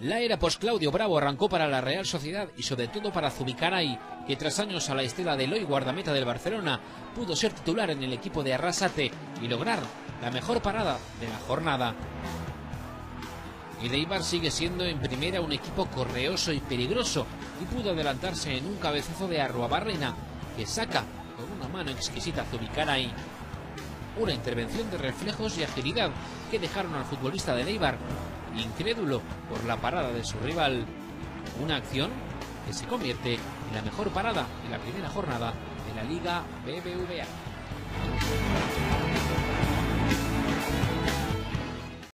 La era post-Claudio Bravo arrancó para la Real Sociedad y sobre todo para Zubicaray, que tras años a la estela de Eloy, guardameta del Barcelona, pudo ser titular en el equipo de Arrasate y lograr la mejor parada de la jornada. El Eibar sigue siendo en primera un equipo correoso y peligroso y pudo adelantarse en un cabezazo de Arruabarrena que saca con una mano exquisita a Zubicaray. Una intervención de reflejos y agilidad que dejaron al futbolista de Eibar incrédulo por la parada de su rival. Una acción que se convierte en la mejor parada de la primera jornada de la Liga BBVA.